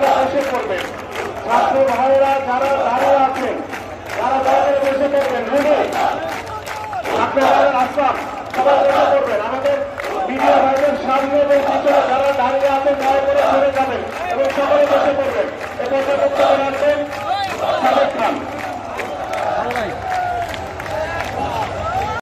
আপনারা আসে করবেন, ছাত্র ভাইয়েরা যারা দাঁড়িয়ে আছেন তারা দাঁড়িয়ে বসে করবেন রুমে আপনারা আসলাম সবাই বসে করবেন। আমাদের মিডিয়া ভাইদের সামনে যারা দাঁড়িয়ে আছেন, দয়া করে সরে যাবেন এবং সকলে বসে করবেন এটা